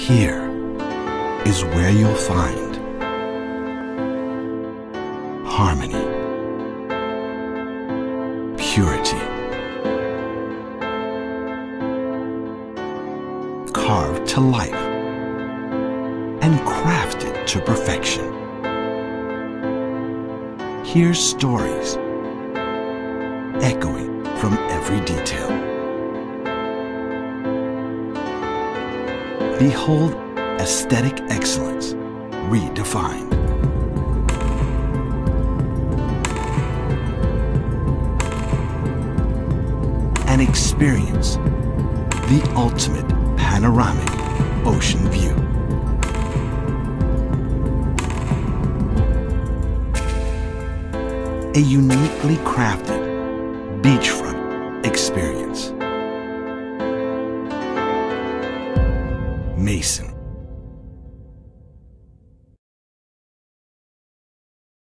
Here is where you'll find harmony, purity, carved to life and crafted to perfection. Hear stories echoing from every detail. Behold aesthetic excellence redefined. And experience the ultimate panoramic ocean view. A uniquely crafted beachfront experience. Mason